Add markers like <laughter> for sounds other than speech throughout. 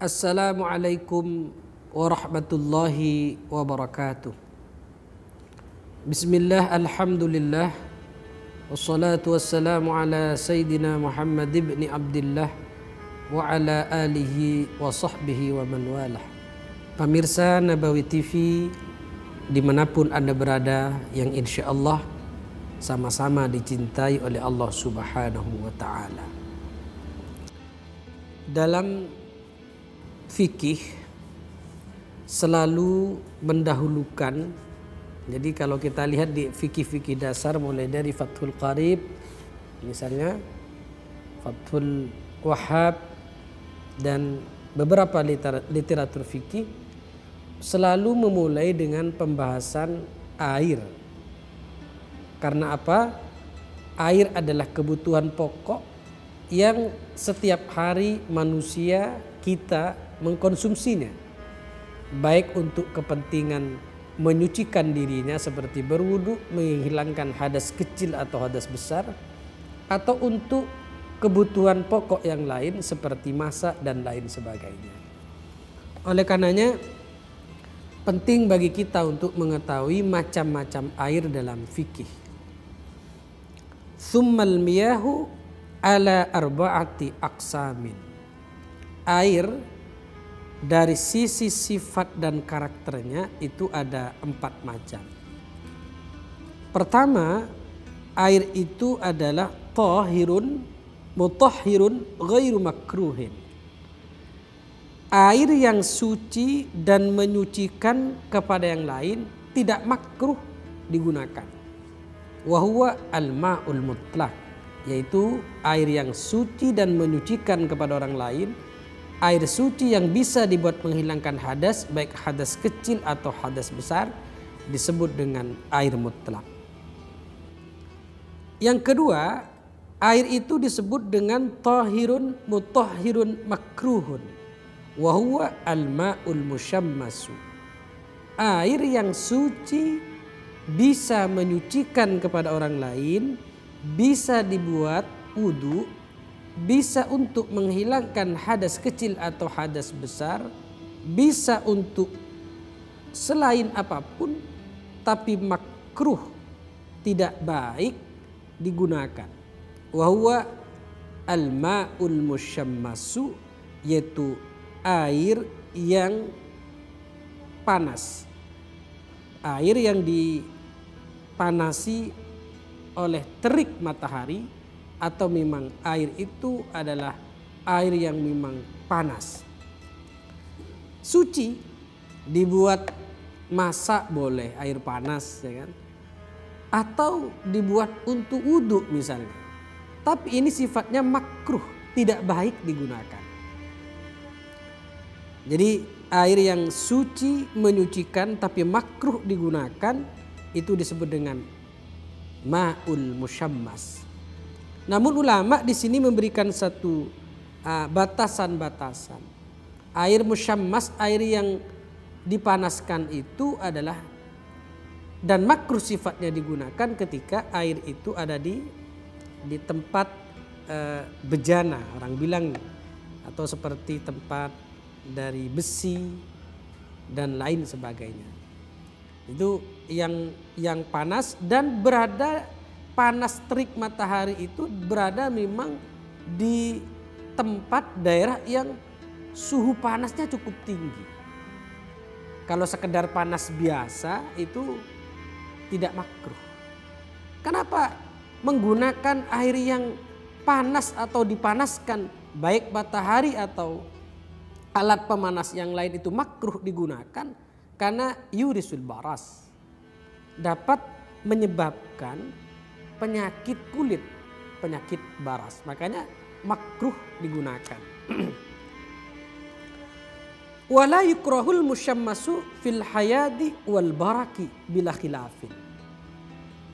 Assalamualaikum warahmatullahi wabarakatuh. Bismillah, alhamdulillah. Wassalatu wassalamu ala Sayyidina Muhammad ibn Abdullah wa ala alihi wa sahbihi wa man walah. Pemirsa Nabawi TV di mana pun Anda berada yang insya Allah sama-sama dicintai oleh Allah Subhanahu wa Ta'ala. Dalam fikih selalu mendahulukan jadi kalau kita lihat di fikih-fikih dasar mulai dari Fathul Qarib misalnya Fathul Wahab dan beberapa literatur fikih selalu memulai dengan pembahasan air. Karena apa? Air adalah kebutuhan pokok yang setiap hari manusia kita mengkonsumsinya. Baik untuk kepentingan menyucikan dirinya seperti berwudu, menghilangkan hadas kecil atau hadas besar, atau untuk kebutuhan pokok yang lain seperti masak dan lain sebagainya. Oleh karenanya penting bagi kita untuk mengetahui macam-macam air dalam fikih. Thummal miyahu ala arba'ati aksamin. Air dari sisi sifat dan karakternya itu ada empat macam. Pertama, air itu adalah tahirun mutahhirun ghairu makruhin. Air yang suci dan menyucikan kepada yang lain tidak makruh digunakan. Wahwa al-ma'ul mutlak yaitu air yang suci dan menyucikan kepada orang lain air suci yang bisa dibuat menghilangkan hadas baik hadas kecil atau hadas besar disebut dengan air mutlak. Yang kedua, air itu disebut dengan tahirun mutahhirun makruhun. Wahuwa al-ma'ul musyammasu. Air yang suci bisa menyucikan kepada orang lain, bisa dibuat wudhu bisa untuk menghilangkan hadas kecil atau hadas besar, bisa untuk selain apa pun, tapi makruh tidak baik digunakan. Wahwa al-ma'ul musyammasu yaitu air yang panas. Air yang dipanasi oleh terik matahari atau memang air itu adalah air yang memang panas. Suci dibuat masak boleh air panas ya kan. Atau dibuat untuk wudhu misalnya. Tapi ini sifatnya makruh, tidak baik digunakan. Jadi air yang suci menyucikan tapi makruh digunakan itu disebut dengan ma'ul musyammas namun ulama di sini memberikan satu batasan-batasan. Uh, air musyammas, air yang dipanaskan itu adalah dan makruh sifatnya digunakan ketika air itu ada di di tempat uh, bejana orang bilang atau seperti tempat dari besi dan lain sebagainya. Itu yang yang panas dan berada panas terik matahari itu berada memang di tempat daerah yang suhu panasnya cukup tinggi. Kalau sekedar panas biasa itu tidak makruh. Kenapa menggunakan air yang panas atau dipanaskan baik matahari atau alat pemanas yang lain itu makruh digunakan karena yurisul baras dapat menyebabkan penyakit kulit, penyakit baras. Makanya makruh digunakan. <clears throat> Wala yukrahul musyammasu fil hayadi wal baraki bila khilafin.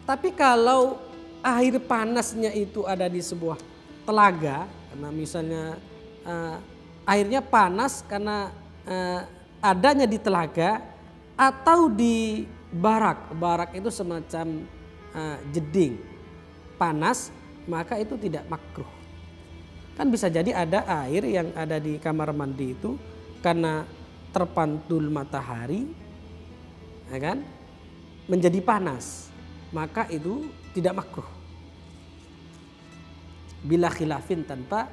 Tapi kalau air panasnya itu ada di sebuah telaga, karena misalnya uh, airnya panas karena uh, adanya di telaga atau di barak. Barak itu semacam uh, jeding panas maka itu tidak makruh. Kan bisa jadi ada air yang ada di kamar mandi itu karena terpantul matahari ya kan? Menjadi panas maka itu tidak makruh. Bila khilafin tanpa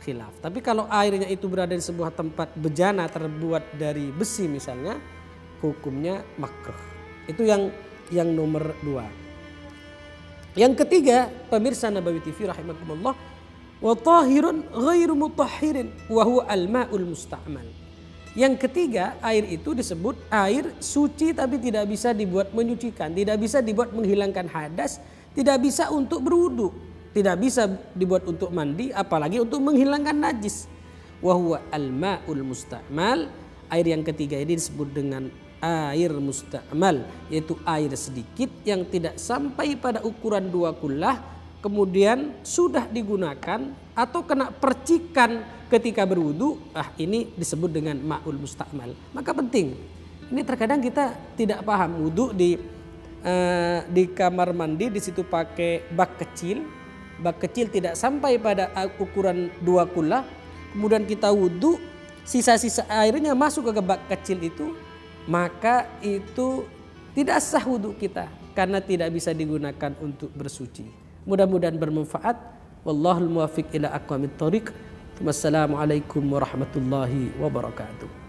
khilaf. Tapi kalau airnya itu berada di sebuah tempat bejana terbuat dari besi misalnya hukumnya makruh. Itu yang yang nomor dua yang ketiga pemirsa Nabawi TV rahimakumullah wa tahirun ghairu mutahhirin wa huwa al-ma'ul musta'mal yang ketiga, air itu disebut air suci tapi tidak bisa dibuat menyucikan, tidak bisa dibuat menghilangkan hadas, tidak bisa untuk berwudu, tidak bisa dibuat untuk mandi, apalagi untuk menghilangkan najis. Wahwa al-ma'ul musta'mal, air yang ketiga ini disebut dengan air musta'mal, yaitu air sedikit yang tidak sampai pada ukuran dua kullah, kemudian sudah digunakan atau kena percikan ketika berwudu, ah ini disebut dengan ma'ul musta'mal. Maka penting. Ini terkadang kita tidak paham wudu di uh, di kamar mandi di situ pakai bak kecil, bak kecil tidak sampai pada ukuran dua kula, kemudian kita wudu, sisa-sisa airnya masuk ke bak kecil itu, maka itu tidak sah wudu kita karena tidak bisa digunakan untuk bersuci. Mudah-mudahan bermanfaat. Wallahul muwafiq ila aqwamit thoriq. Wassalamualaikum warahmatullahi wabarakatuh.